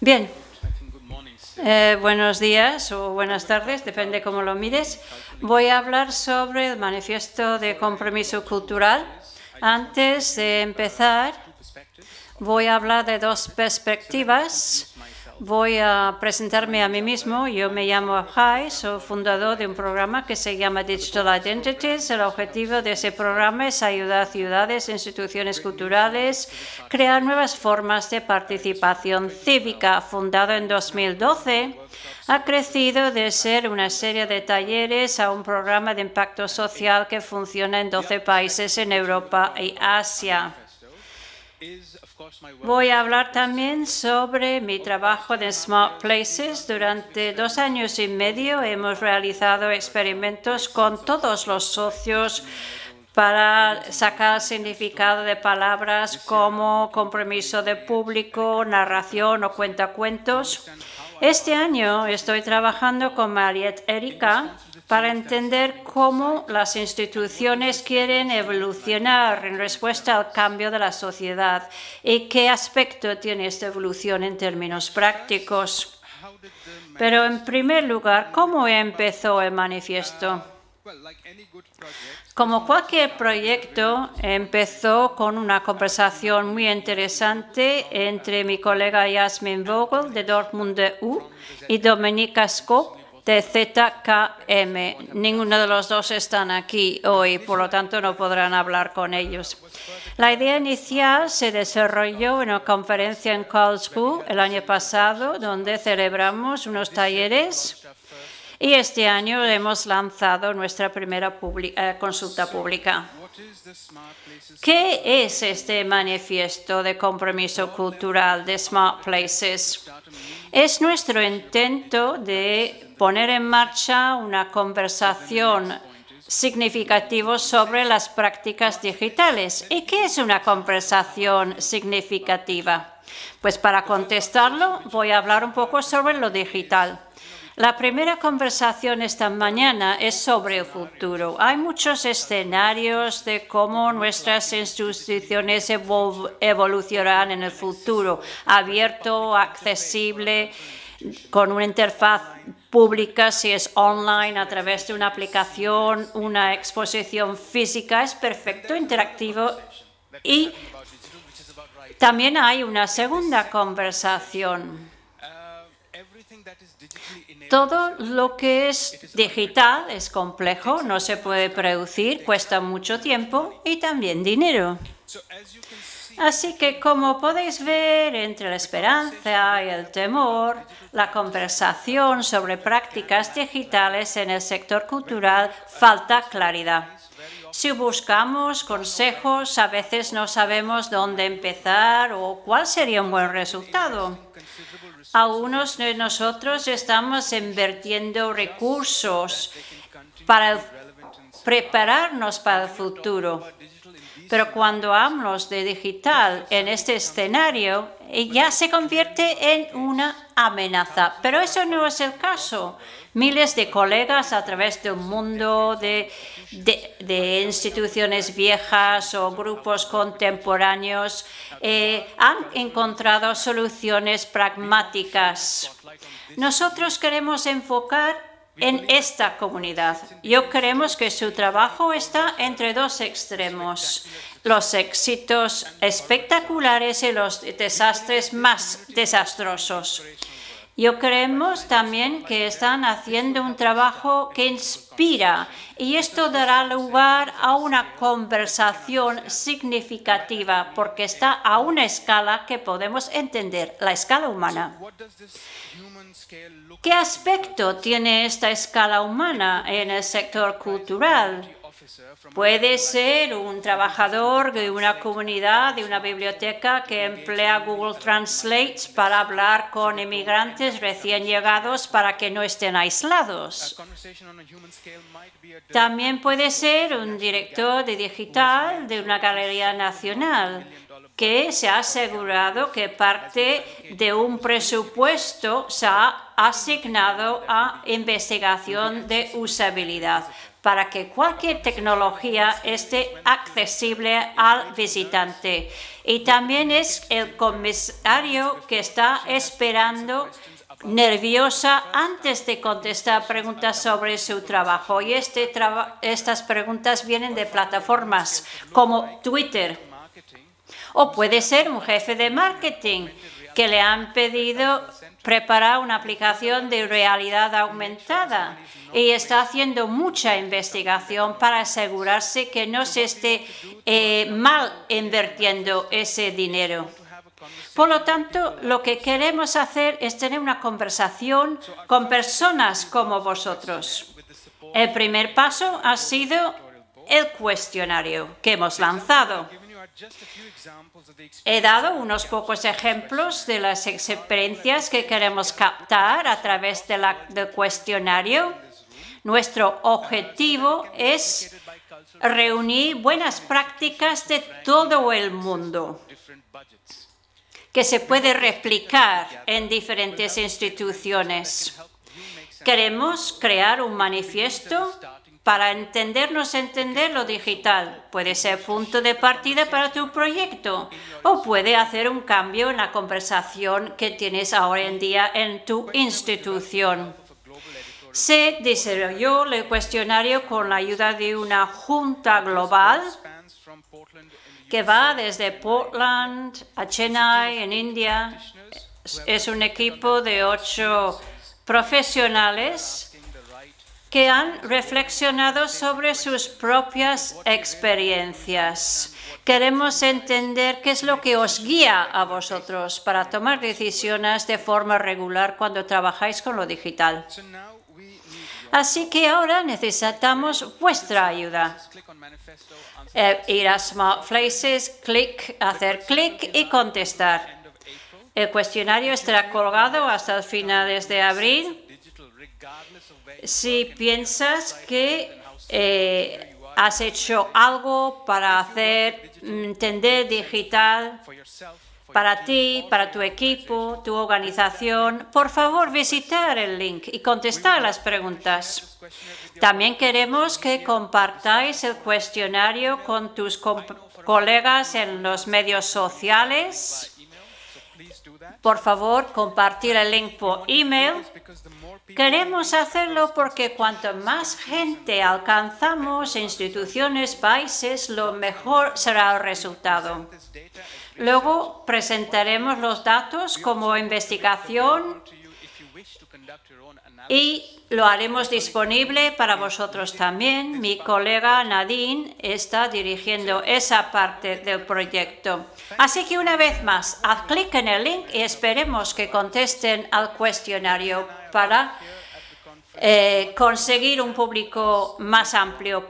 Bien. Eh, buenos días o buenas tardes, depende cómo lo mires. Voy a hablar sobre el manifiesto de compromiso cultural. Antes de empezar, voy a hablar de dos perspectivas Voy a presentarme a mí mismo. Yo me llamo Abhai, soy fundador de un programa que se llama Digital Identities. El objetivo de ese programa es ayudar a ciudades, instituciones culturales, crear nuevas formas de participación cívica. Fundado en 2012, ha crecido de ser una serie de talleres a un programa de impacto social que funciona en 12 países en Europa y Asia. Voy a hablar también sobre mi trabajo en Smart Places. Durante dos años y medio hemos realizado experimentos con todos los socios para sacar significado de palabras como compromiso de público, narración o cuentacuentos. Este año estoy trabajando con Mariette Erika para entender cómo las instituciones quieren evolucionar en respuesta al cambio de la sociedad y qué aspecto tiene esta evolución en términos prácticos. Pero en primer lugar, ¿cómo empezó el manifiesto? Como cualquier proyecto, empezó con una conversación muy interesante entre mi colega Jasmin Vogel de Dortmund U y Dominika Skop de ZKM. Ninguno de los dos están aquí hoy, por lo tanto no podrán hablar con ellos. La idea inicial se desarrolló en una conferencia en Karlsruhe el año pasado, donde celebramos unos talleres y este año hemos lanzado nuestra primera eh, consulta pública. ¿Qué es este manifiesto de compromiso cultural de Smart Places? Es nuestro intento de poner en marcha una conversación significativa sobre las prácticas digitales. ¿Y qué es una conversación significativa? Pues para contestarlo voy a hablar un poco sobre lo digital. La primera conversación esta mañana es sobre el futuro. Hay muchos escenarios de cómo nuestras instituciones evolucionarán en el futuro, abierto, accesible, con una interfaz pública, si es online, a través de una aplicación, una exposición física, es perfecto, interactivo. Y también hay una segunda conversación todo lo que es digital es complejo, no se puede producir, cuesta mucho tiempo y también dinero. Así que, como podéis ver, entre la esperanza y el temor, la conversación sobre prácticas digitales en el sector cultural falta claridad. Si buscamos consejos, a veces no sabemos dónde empezar o cuál sería un buen resultado. Algunos de nosotros estamos invirtiendo recursos para prepararnos para el futuro. Pero cuando hablamos de digital en este escenario, ya se convierte en una amenaza. Pero eso no es el caso. Miles de colegas a través de un mundo de, de, instituciones viejas o grupos contemporáneos eh, han encontrado soluciones pragmáticas. Nosotros queremos enfocar en esta comunidad. Yo creemos que su trabajo está entre dos extremos, los éxitos espectaculares y los desastres más desastrosos. Yo creemos también que están haciendo un trabajo que inspira y esto dará lugar a una conversación significativa porque está a una escala que podemos entender, la escala humana. ¿Qué aspecto tiene esta escala humana en el sector cultural? Puede ser un trabajador de una comunidad, de una biblioteca que emplea Google Translate para hablar con inmigrantes recién llegados para que no estén aislados. También puede ser un director de digital de una galería nacional que se ha asegurado que parte de un presupuesto se ha asignado a investigación de usabilidad. para que cualquier tecnología esté accesible al visitante. Y también es el comisario que está esperando nerviosa antes de contestar preguntas sobre su trabajo. Y este estas preguntas vienen de plataformas como Twitter. O puede ser un jefe de marketing que le han pedido preparar una aplicación de realidad aumentada y está haciendo mucha investigación para asegurarse que no se esté eh, mal invirtiendo ese dinero. Por lo tanto, lo que queremos hacer es tener una conversación con personas como vosotros. El primer paso ha sido el cuestionario que hemos lanzado. He dado unos pocos ejemplos de las experiencias que queremos captar a través del cuestionario. Nuestro objetivo es reunir buenas prácticas de todo el mundo que se puede replicar en diferentes instituciones. Queremos crear un manifiesto para entendernos entender lo digital. Puede ser punto de partida para tu proyecto o puede hacer un cambio en la conversación que tienes ahora en día en tu institución. Se desarrolló el cuestionario con la ayuda de una junta global que va desde Portland a Chennai, en India. Es un equipo de ocho profesionales que han reflexionado sobre sus propias experiencias. Queremos entender qué es lo que os guía a vosotros para tomar decisiones de forma regular cuando trabajáis con lo digital. Así que ahora necesitamos vuestra ayuda. Eh, ir a Smart Places, clic, hacer clic y contestar. El cuestionario estará colgado hasta finales de abril. Si piensas que eh, has hecho algo para hacer entender digital para ti, para tu equipo, tu organización, por favor visitar el link y contestar las preguntas. También queremos que compartáis el cuestionario con tus colegas en los medios sociales. Por favor, compartir el link por email. Queremos hacerlo porque cuanto más gente alcanzamos, instituciones, países, lo mejor será el resultado. Luego presentaremos los datos como investigación y lo haremos disponible para vosotros también. Mi colega Nadine está dirigiendo esa parte del proyecto. Así que una vez más, haz clic en el link y esperemos que contesten al cuestionario para eh, conseguir un público más amplio.